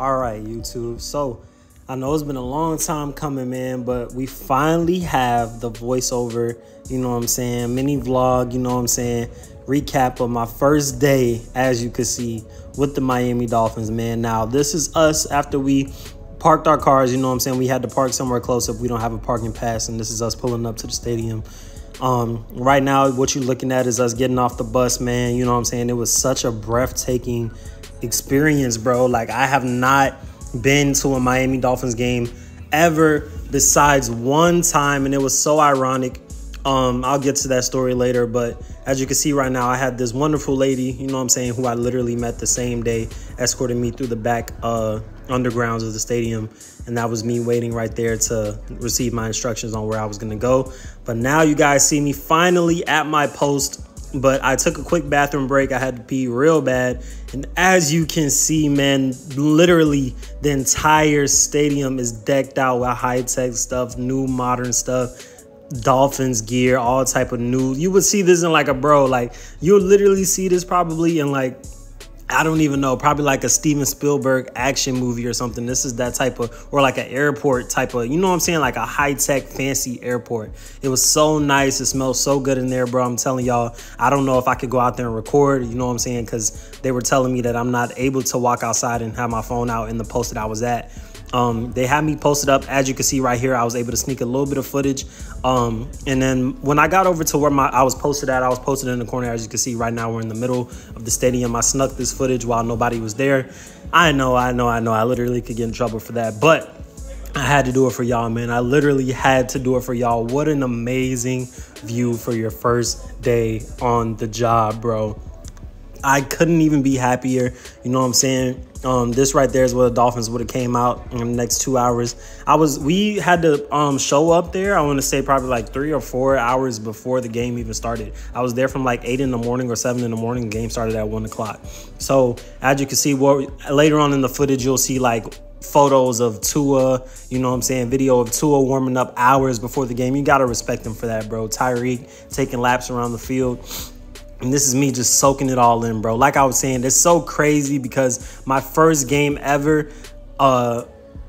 All right, YouTube. So I know it's been a long time coming, man, but we finally have the voiceover, you know what I'm saying, mini vlog, you know what I'm saying, recap of my first day, as you can see, with the Miami Dolphins, man. Now, this is us after we parked our cars, you know what I'm saying? We had to park somewhere close up. we don't have a parking pass, and this is us pulling up to the stadium. Um, right now, what you're looking at is us getting off the bus, man. You know what I'm saying? It was such a breathtaking experience, bro. Like I have not been to a Miami Dolphins game ever besides one time, and it was so ironic. Um, I'll get to that story later, but as you can see right now, I had this wonderful lady, you know what I'm saying, who I literally met the same day, escorting me through the back uh, undergrounds of the stadium. And that was me waiting right there to receive my instructions on where I was going to go. But now you guys see me finally at my post but I took a quick bathroom break. I had to pee real bad. And as you can see, man, literally the entire stadium is decked out with high-tech stuff, new modern stuff. Dolphins gear, all type of new. You would see this in like a bro, like you'll literally see this probably in like I don't even know, probably like a Steven Spielberg action movie or something. This is that type of, or like an airport type of, you know what I'm saying? Like a high tech, fancy airport. It was so nice. It smells so good in there, bro. I'm telling y'all, I don't know if I could go out there and record, you know what I'm saying? Because they were telling me that I'm not able to walk outside and have my phone out in the post that I was at. Um, they had me posted up. As you can see right here, I was able to sneak a little bit of footage. Um, and then when I got over to where my I was posted at, I was posted in the corner. As you can see right now, we're in the middle of the stadium. I snuck this footage while nobody was there. I know, I know, I know. I literally could get in trouble for that, but I had to do it for y'all, man. I literally had to do it for y'all. What an amazing view for your first day on the job, bro. I couldn't even be happier. You know what I'm saying? Um, this right there is where the Dolphins would have came out in the next two hours. I was we had to um, show up there. I want to say probably like three or four hours before the game even started. I was there from like eight in the morning or seven in the morning. The game started at one o'clock. So as you can see, what later on in the footage you'll see like photos of Tua, you know what I'm saying, video of Tua warming up hours before the game. You got to respect him for that, bro. Tyreek taking laps around the field. And this is me just soaking it all in, bro. Like I was saying, it's so crazy because my first game ever uh,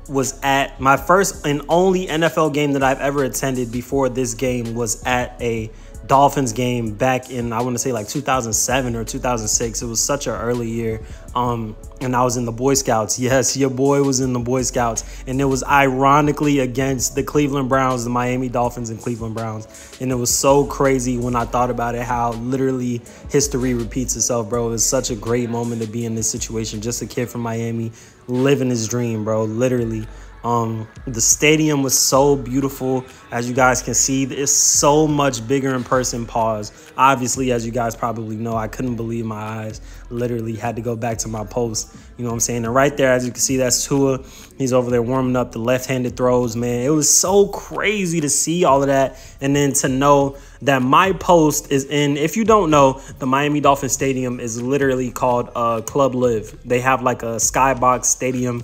was at my first and only NFL game that I've ever attended before this game was at a Dolphins game back in I want to say like 2007 or 2006. It was such an early year. Um, and I was in the Boy Scouts. Yes, your boy was in the Boy Scouts, and it was ironically against the Cleveland Browns, the Miami Dolphins, and Cleveland Browns. And it was so crazy when I thought about it, how literally history repeats itself, bro. It was such a great moment to be in this situation. Just a kid from Miami living his dream, bro. Literally. Um, the stadium was so beautiful, as you guys can see. It's so much bigger in person. Pause. Obviously, as you guys probably know, I couldn't believe my eyes. Literally had to go back to my post. You know what I'm saying? And right there, as you can see, that's Tua. He's over there warming up the left-handed throws. Man, it was so crazy to see all of that, and then to know that my post is in. If you don't know, the Miami Dolphin Stadium is literally called uh, Club Live. They have like a skybox stadium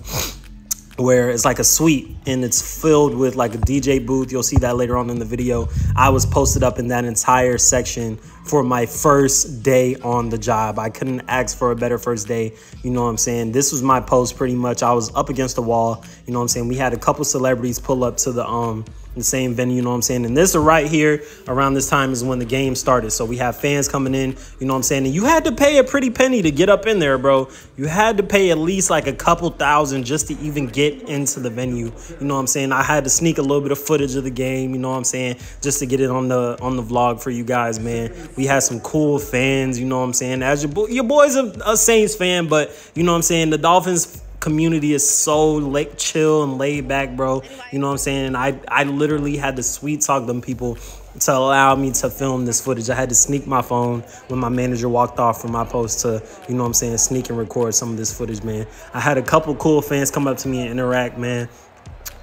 where it's like a suite and it's filled with like a DJ booth. You'll see that later on in the video. I was posted up in that entire section for my first day on the job. I couldn't ask for a better first day. You know what I'm saying? This was my post pretty much. I was up against the wall. You know what I'm saying? We had a couple celebrities pull up to the um the same venue, you know what I'm saying? And this right here around this time is when the game started. So we have fans coming in, you know what I'm saying? And you had to pay a pretty penny to get up in there, bro. You had to pay at least like a couple thousand just to even get into the venue. You know what I'm saying? I had to sneak a little bit of footage of the game, you know what I'm saying? Just to get it on the on the vlog for you guys, man. We had some cool fans, you know what I'm saying? As your your boy's a, a Saints fan, but you know what I'm saying? The Dolphins community is so like chill and laid back, bro. You know what I'm saying? I I literally had to sweet talk them people to allow me to film this footage. I had to sneak my phone when my manager walked off from my post to, you know what I'm saying, sneak and record some of this footage, man. I had a couple cool fans come up to me and interact, man.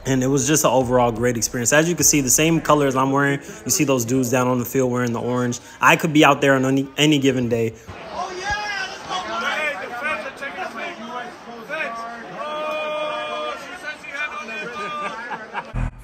And it was just an overall great experience. As you can see, the same colors I'm wearing, you see those dudes down on the field wearing the orange. I could be out there on any, any given day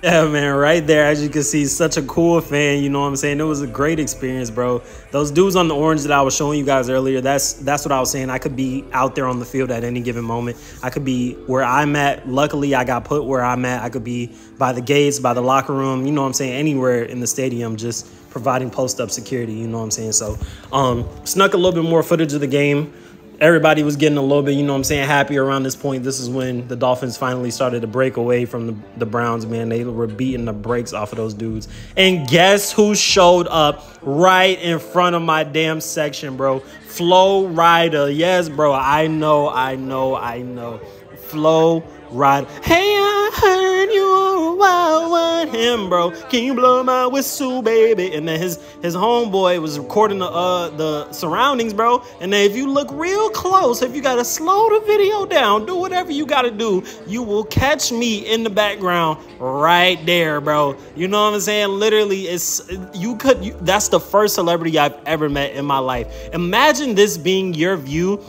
Yeah, man, right there, as you can see, such a cool fan. You know what I'm saying? It was a great experience, bro. Those dudes on the orange that I was showing you guys earlier, that's that's what I was saying. I could be out there on the field at any given moment. I could be where I'm at. Luckily, I got put where I'm at. I could be by the gates, by the locker room. You know what I'm saying? Anywhere in the stadium, just providing post up security. You know what I'm saying? So, um, snuck a little bit more footage of the game everybody was getting a little bit, you know what I'm saying, happy around this point. This is when the Dolphins finally started to break away from the, the Browns, man. They were beating the brakes off of those dudes. And guess who showed up right in front of my damn section, bro? Flo Rida. Yes, bro. I know, I know, I know. Flo Rida. Hey, wild one. Him, bro. Can you blow my whistle, baby? And then his his homeboy was recording the uh the surroundings, bro. And then if you look real close, if you gotta slow the video down, do whatever you gotta do, you will catch me in the background right there, bro. You know what I'm saying? Literally, it's you could. You, that's the first celebrity I've ever met in my life. Imagine this being your view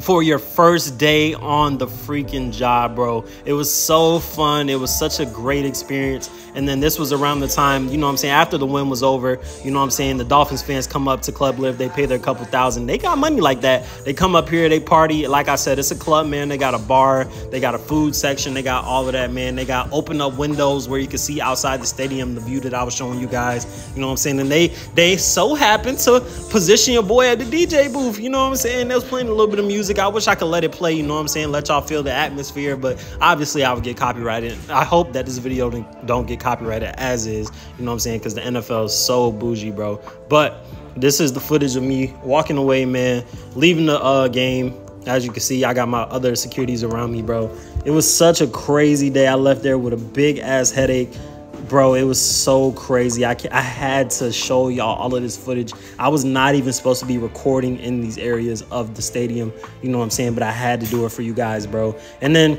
for your first day on the freaking job, bro. It was so fun. It was such a great experience. And then this was around the time, you know what I'm saying, after the win was over, you know what I'm saying, the Dolphins fans come up to Club Live, they pay their couple thousand. They got money like that. They come up here, they party. Like I said, it's a club, man. They got a bar, they got a food section, they got all of that, man. They got open up windows where you can see outside the stadium the view that I was showing you guys. You know what I'm saying? And they they so happened to position your boy at the DJ booth. You know what I'm saying? They was playing a little bit of music. I wish I could let it play, you know what I'm saying? Let y'all feel the atmosphere, but obviously I would get copyrighted. I hope that this video don't get copyrighted as is, you know what I'm saying? Because the NFL is so bougie, bro. But this is the footage of me walking away, man, leaving the uh, game. As you can see, I got my other securities around me, bro. It was such a crazy day. I left there with a big ass headache bro it was so crazy I, I had to show y'all all of this footage i was not even supposed to be recording in these areas of the stadium you know what i'm saying but i had to do it for you guys bro and then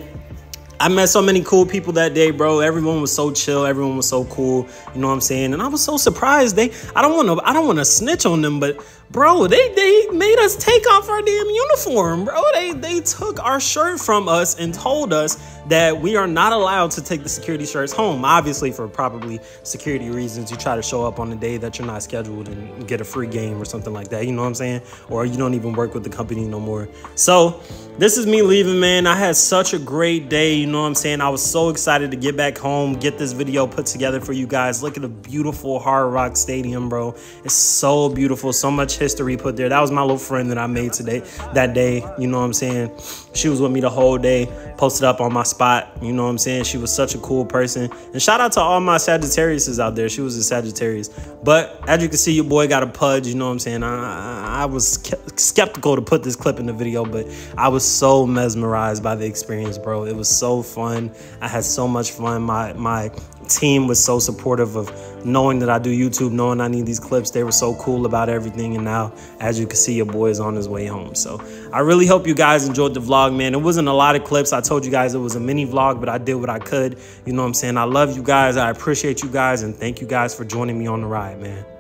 I met so many cool people that day, bro. Everyone was so chill. Everyone was so cool. You know what I'm saying? And I was so surprised. They, I don't want to, I don't want to snitch on them, but bro, they they made us take off our damn uniform, bro. They they took our shirt from us and told us that we are not allowed to take the security shirts home. Obviously, for probably security reasons, you try to show up on the day that you're not scheduled and get a free game or something like that. You know what I'm saying? Or you don't even work with the company no more. So this is me leaving, man. I had such a great day. You know what I'm saying? I was so excited to get back home, get this video put together for you guys. Look at the beautiful Hard Rock Stadium, bro. It's so beautiful. So much history put there. That was my little friend that I made today, that day. You know what I'm saying? She was with me the whole day, posted up on my spot. You know what I'm saying? She was such a cool person. And shout out to all my Sagittariuses out there. She was a Sagittarius. But as you can see, your boy got a pudge. You know what I'm saying? I, I was skeptical to put this clip in the video, but I was so mesmerized by the experience, bro. It was so fun. I had so much fun. My my team was so supportive of knowing that I do YouTube, knowing I need these clips. They were so cool about everything. And now, as you can see, your boy is on his way home. So I really hope you guys enjoyed the vlog, man. It wasn't a lot of clips. I told you guys it was a mini vlog, but I did what I could. You know what I'm saying? I love you guys. I appreciate you guys. And thank you guys for joining me on the ride, man.